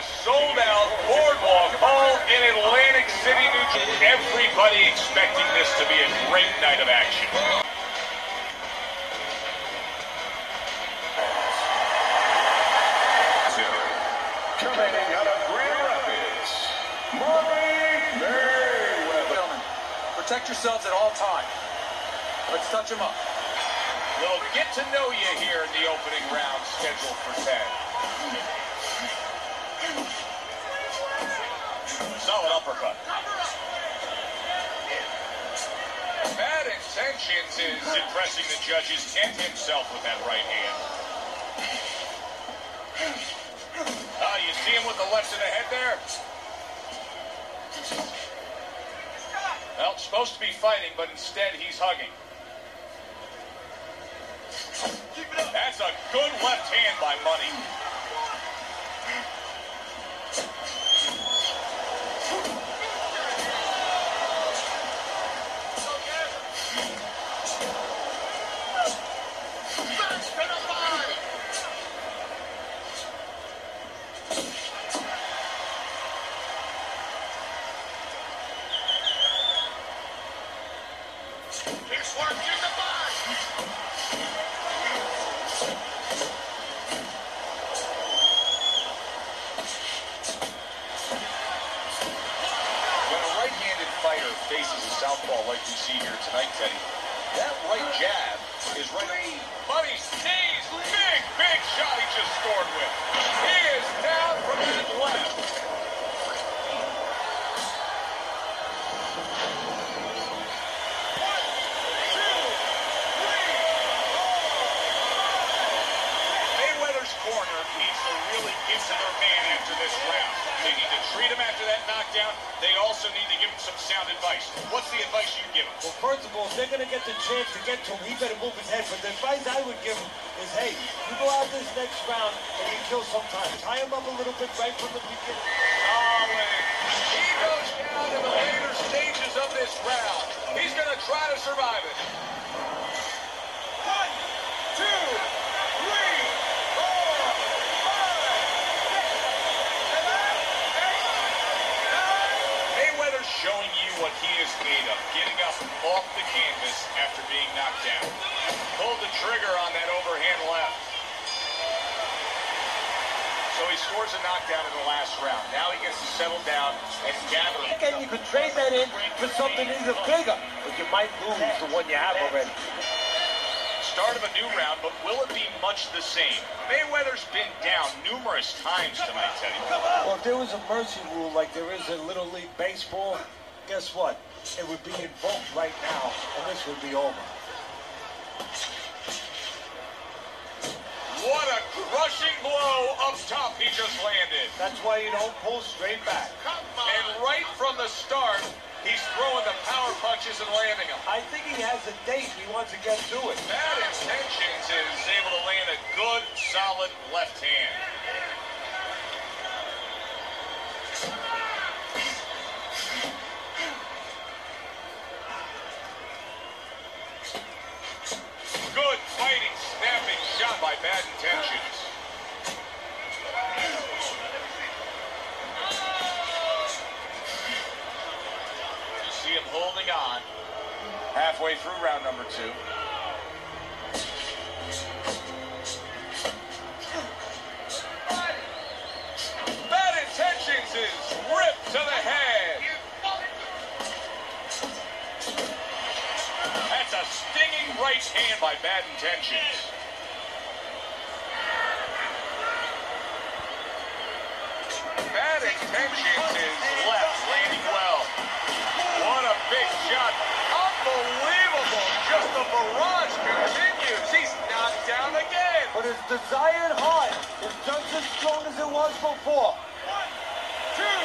a sold-out boardwalk hall in Atlantic City, New Jersey. Everybody expecting this to be a great night of action. Coming out of Grand Rapids, Money Mayweather. Protect yourselves at all times. Let's touch them up. We'll get to know you here in the opening round scheduled for 10. Solid uppercut. Bad intentions is impressing the judges. Kent himself with that right hand. Ah, you see him with the left to the head there? Well, supposed to be fighting, but instead he's hugging. That's a good left hand by Money. Faces a southpaw like we see here tonight, Teddy, that right jab is right. Money stays. Big, big shot he just scored with. He is down from that left. Mayweather's corner needs to really get to their man after this round. They need to treat him after that knockdown. They also need to give him some sound advice. What's the advice you give him? Well, first of all, if they're going to get the chance to get to him, he better move his head. But the advice I would give him is, hey, you go out this next round and you kill some time. Tie him up a little bit right from the beginning. Solid. He goes down in the later stages of this round. He's going to try to survive it. One, two, three, four, five, six, seven, eight, nine. Mayweather's showing you what he is made of, getting up off the canvas after being knocked down. Pulled the trigger on that overhand left. So he scores a knockdown in the last round. Now he gets to settle down and gather. Again, you could trade that in for something even bigger, but you might lose the one you have already. Start of a new round, but will it be much the same? Mayweather's been down numerous times tonight, Teddy. Well, if there was a mercy rule like there is in Little League Baseball, guess what? It would be invoked right now, and this would be over. What a crushing blow up top he just landed. That's why you don't pull straight back. And right from the start, he's throwing the power punches and landing them. I think he has a date. He wants to get to it. Bad intentions is able to land a good, solid left hand. Good fighting, snapping shot by bad intentions. You holding on halfway through round number two. Bad intentions is ripped to the head. That's a stinging right hand by bad intentions. Bad intentions is but his desired heart is just as strong as it was before. One, two,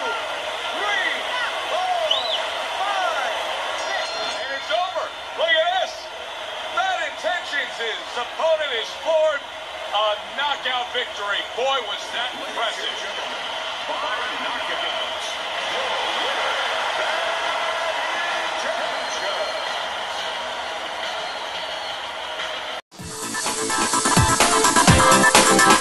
three, four, five, six. And it's over. Look at this. Bad intentions his opponent is floored. A knockout victory. Boy, was that impressive. Behind knockouts. Thank you. Thank you.